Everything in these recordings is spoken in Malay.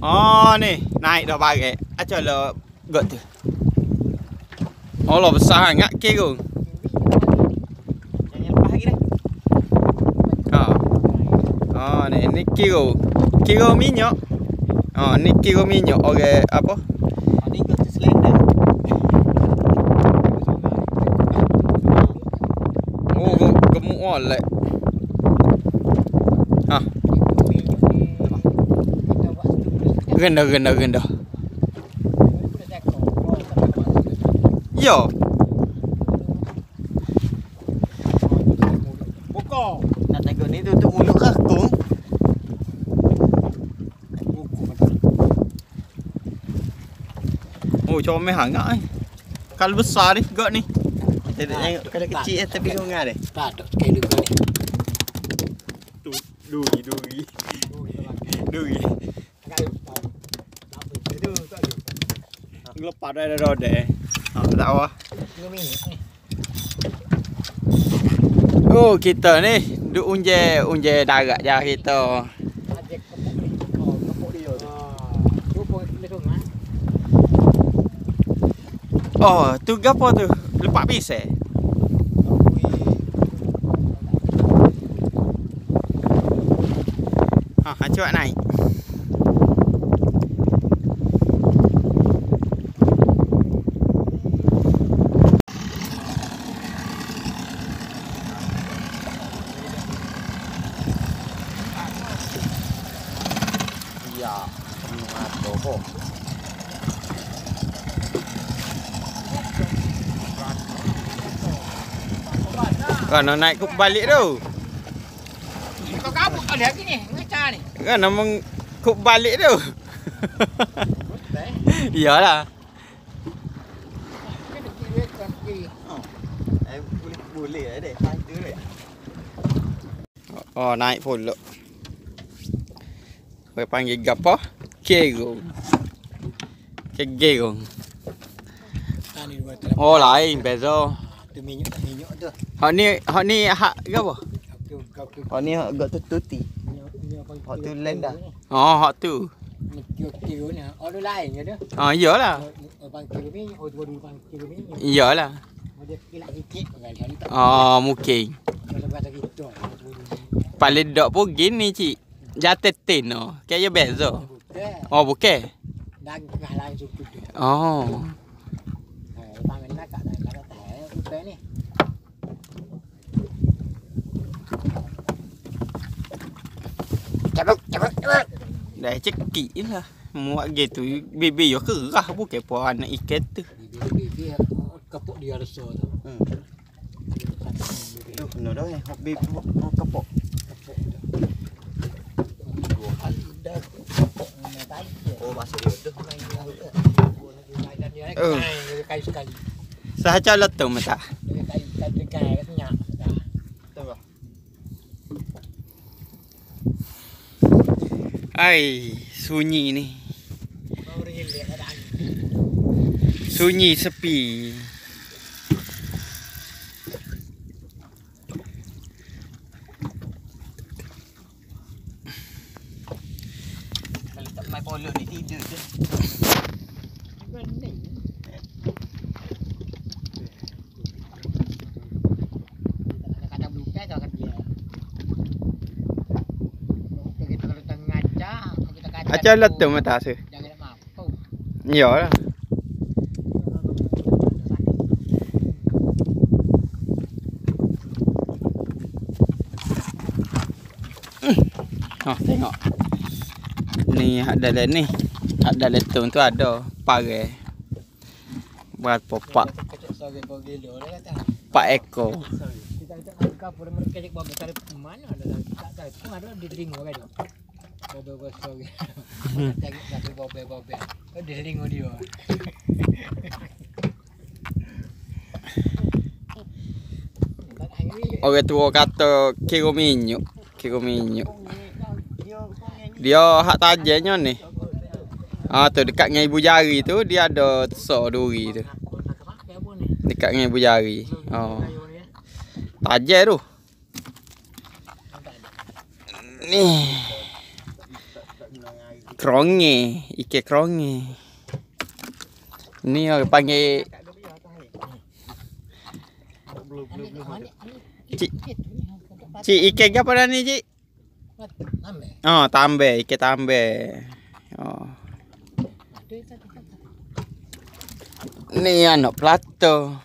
Ờ, 아니 này đó bà cái à chờ lỡ gợi từ. Nó là xa hàng ngã kia rồi à này nít kia rồi kia rồi mi nhở? Ờ nít kia mi nhở? Ok à bố. Oh, go, go, go, go, go, rendah rendah rendah. Yo, Pokok. Nak tengok ni tutup mulut kakung. oh comel sangat ni. Kalau besar ni got ni. Kita nak tengok kalau kecil eh tapi kau ngah deh. Tak ada sekali dua ni. Tu duri duri. Duri. Lepas dah dah dah dah. Ha, tak apa. Oh, kita ni duk unje unje darat je kita. Oh, tu gapo tu? Lepak pisau. Ha, ha cuak naik. Ya. Mata kok. Kan nak naik ke balik tu. Kau kabut kau lihat ni, ngecah ni. Kan nak meng kuk balik tu. Iyalah. Eh boleh boleh eh deh. Itu deh. Oh, naik pula. Kau panggil gapo? Kerong. Kegerong. Tani dua Oh, lain beza. Tu minyak minyak tu. Hak ni hak ni hak kau Oh ni hak got tu tuti. Hak tu lain dah. Oh, hak tu. Ni kira kira ni. Orang lain je dia. Ah, iyalah. Orang kira minyak, orang dua dua kira minyak. Iyalah. Dia kira sikit pakai hari tak. Ah, mungkin. Kalau kata gitu. Paling dok pun gini, cik. Jatuh tin no. Kayak beza. Oh, bukan. Dan kah lain suku tu. Oh. Eh, tangan nak kat nak kat teh upai ni. Cabut, cabut, cabut. Dah cekik lah. Muat gitu. Bibi yo kerah bukan pun anak ikan tu. Bibi kapuk dia rasa tu. Hmm. Tu kena dah eh. Hak bib hak kapok. Dua kali dah kapuk dengan tadi. Oh dia tu main. Oh. Kayu sekali. Sahaja letup mata. Dia kayu kayu kayu katanya. Tu bah. Ai, sunyi ni. Sunyi sepi. Kalau tak main polo ni tidur je. Bening. Kadang-kadang lupa tu akan dia. Kita kalau tengah ngaca, kita kacau. Aja letup mata. Jangan mampu. Iyalah. Oh, tengok. Ni hak dalam ni. Hak dalam tu tu ada pare. Berapa pak Kecil sorry kau gelo lah kata. pak ekor. Kita itu angka pun mereka cek bawa cari mana ada. Tak tahu pun ada di telinga kan. Bobe bobe sorry. Tengok tapi bobe bobe. Oh di telinga dia. Orang tua kata kira minyak. Kira minyak. Dia Dia hak tajamnya ni. Ah tu dekat dengan ibu jari tu dia ada tesor duri tu. Dekat dengan ibu jari. Oh. Tajam tu. Ni. Kronge, ikan kronge. Ni orang panggil. Cik. cik ikan apa dah ni cik? Oh, tambah, ikan tambah. Oh. Ni anak plato.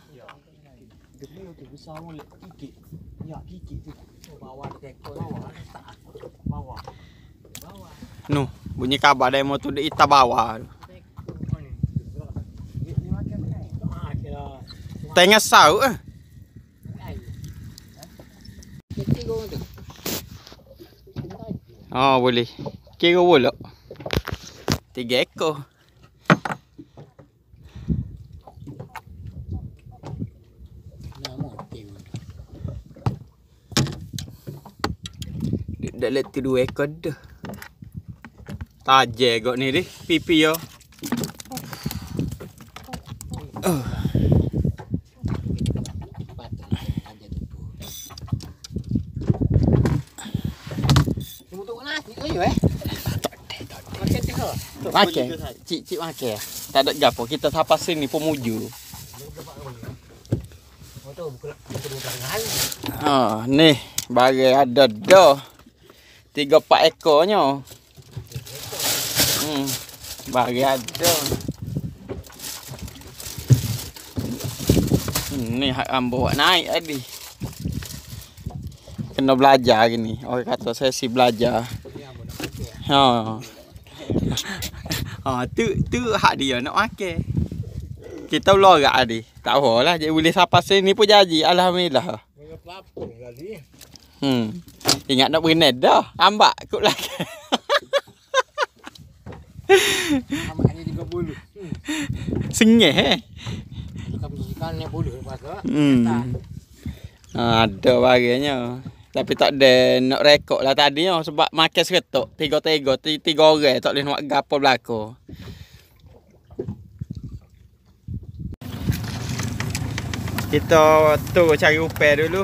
Dia bunyi kabar. Dia makan kan. Ah, kira. Tengah sau. Ai. Kecil kau tu. Oh, boleh. Kira pula. Tiga ekor. Dia dah letak dua ekor dah. Taje kok ni deh, pipi yo. Makan. Cik cik makan. Tak ada gapo, kita sampai sini pun muju. Kau tahu bukan bukan bukan hal. Ah, ni bagi ada dah. Tiga empat ekornya. Hmm. Bagi ada. Hmm, ni hak am bawa naik tadi. Kena belajar gini. Orang kata saya si belajar. Ha. Ha, tu tu hak dia nak makan. Kita lorak tadi. Tak apalah, jadi boleh sampai sini pun jadi. Alhamdulillah. Hmm. Ingat nak berenang dah. Ambak kot lagi. Amak ni 30. Hmm. Sengih eh. Hmm. Ha, ada bagiannya. Tapi tak ada nak rekod lah tadi oh, sebab makan seretok. Tiga-tiga, ti- tiga orang tak boleh nak gapo berlaku. Kita tu cari upah dulu.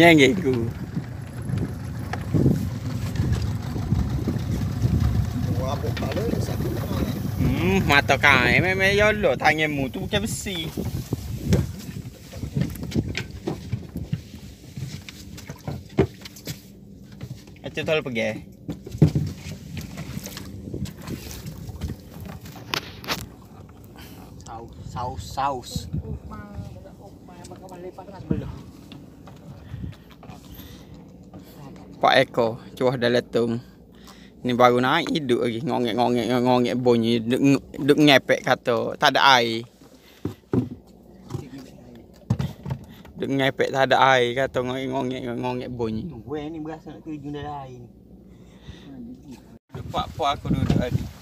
nyengekku. Hmm, mata kae memang yo lo tangemu tu ke besi. Ate tol pege. Saus, saus, saus. Opa, 4 ekor cuah dah letung ni baru naik hidup lagi. Ngongek ngongek ngongek bunyi. Duk, duk ngepek kata. Tak ada air. Duk ngepek tak ada air kata. Ngongek ngongek ngongek bunyi. Weh ni berasa nak terjun dalam air ni. Dekat apa aku duduk adik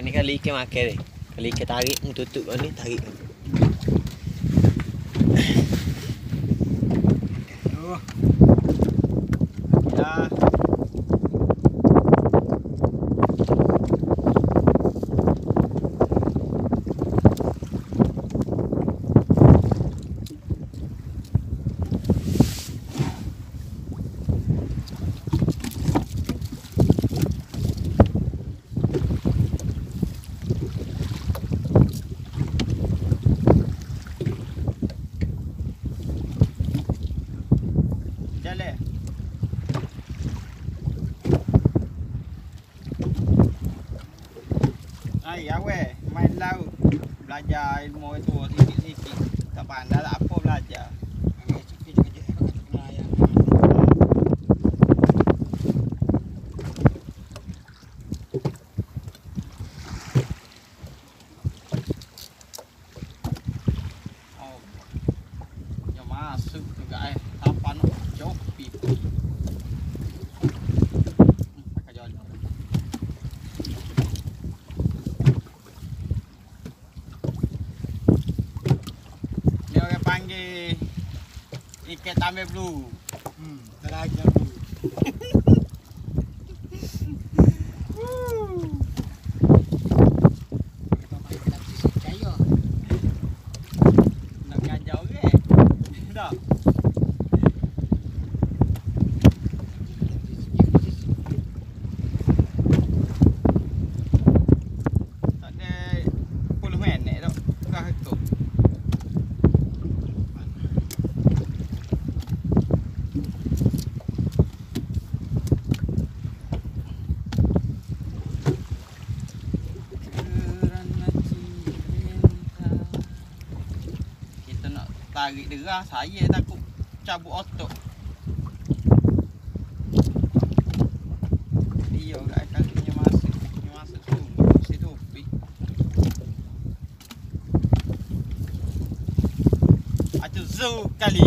Pak ni kali ikan makan dia. Kali ikan tarik, tutup kau ni tarik. Jalan. Ai awe main laut. Belajar ilmu itu sikit-sikit. Tak pandai tak apa belajar. Oh. Yang masuk juga eh. Apa nak jopi. Hmm, pakai jalan. Dia orang panggil ikan tambe blue. Hmm. Nak ngajar orang. Tak. Tak ada 10 minit tak. Kah tu. Kerana cinta Kita nak derah Saya takut cabut otot Dia kat kakinya masuk Dia masuk sumber Si topi Itu zoo kali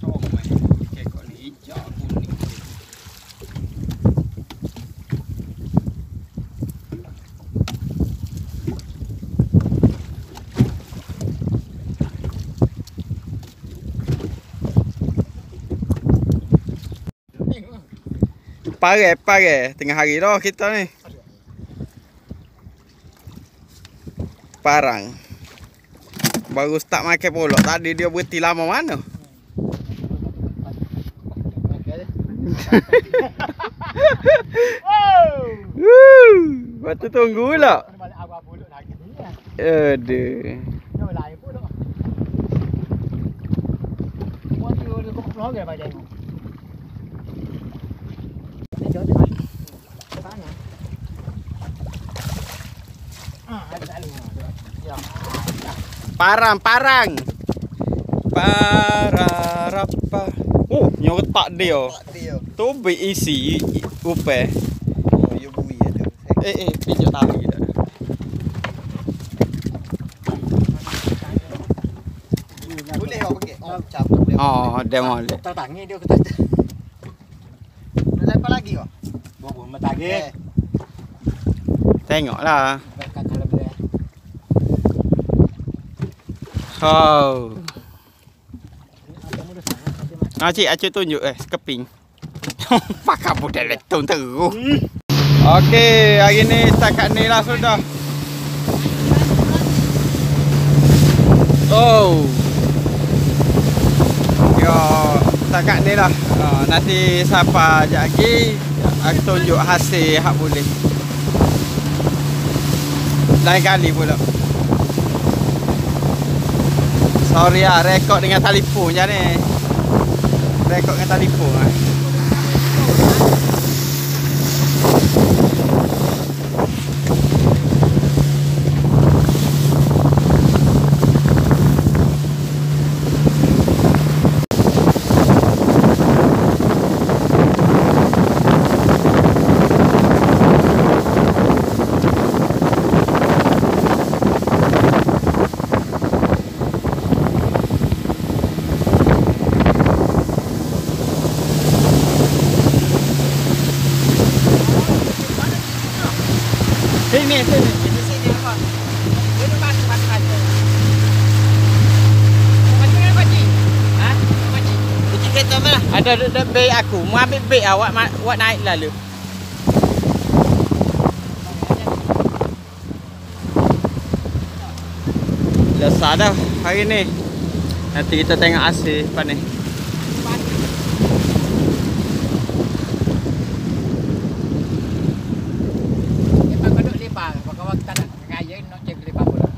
Comel Kekok ni hijau kuning Tengok. Parai, parai. Tengah hari dah kita ni. Parang. Baru start makan polok. Tadi dia berhenti lama mana? Woo! Lepas tu tunggu pula. Aduh. Parang, parang. Pararapa. Oh, nyo tak dia. Tak dia. Tu be isi upe. Oh, you bui ada. Eh eh, pinjau tali dah. Boleh kau pakai. Oh, dia. Oh, dia boleh. Tak tangi dia kata. Nak lepas lagi kau? Pun matagi. Eh, Tengoklah. Sangat. Ha cik, acik tunjuk eh skeping. Pakai budak letong terus. Okey, hari ni setakat ni lah sudah. Oh. Yo, setakat ni lah. Uh, nanti siapa lagi aku tunjuk hasil hak boleh. Lain kali pula. Sorry ah, rekod dengan telefon je ni. Rekod dengan telefon ah. Sini sini. Sini mana? Ada ada, ada aku. Mau ambil beg awak ma- awak naik lalu. Lesar dah hari ni. Nanti kita tengok hasil lepas ni. Lepas kau duduk lepas, kawan kita nak ngaya nak cek lepas pula.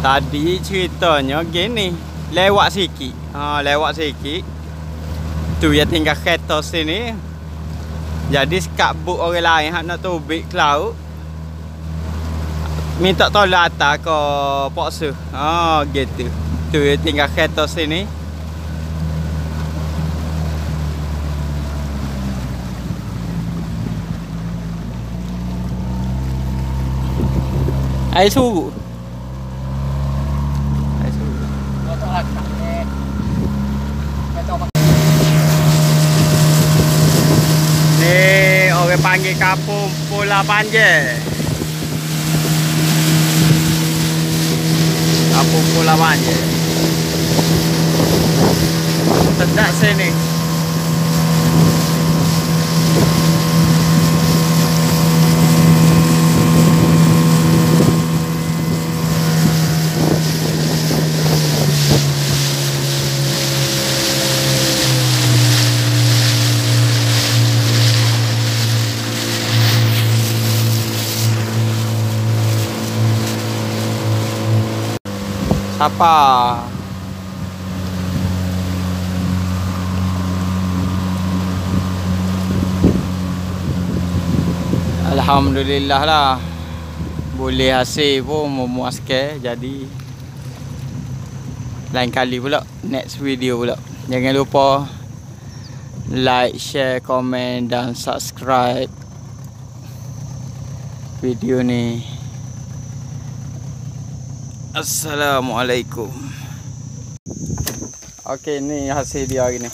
Tadi ceritanya gini. Lewat sikit. Ha, lewat sikit. Tu ya tinggal kereta sini. Jadi sekat buk orang lain hak nak tubik ke laut. Minta tolong atas ke paksa. Ha, gitu. Tu ya tinggal kereta sini. Air suruh. Air suruh. Kau tak lah tak eh. Kau tahu Ni orang panggil kampung Pulau Panjang. Kampung Pulau Panjang. Sedap sini. Siapa? Alhamdulillah lah. Boleh hasil pun memuaskan Jadi Lain kali pula Next video pula. Jangan lupa Like, share, komen dan subscribe Video ni Assalamualaikum. Okey ni hasil dia hari ni.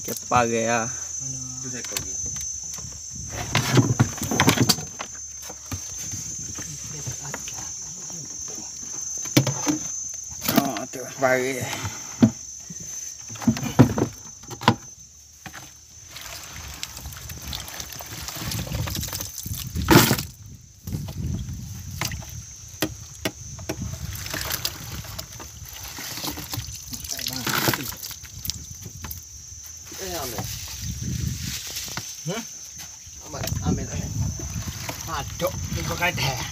Ikan parai lah. Tu saya kau ni. Oh tu parai काय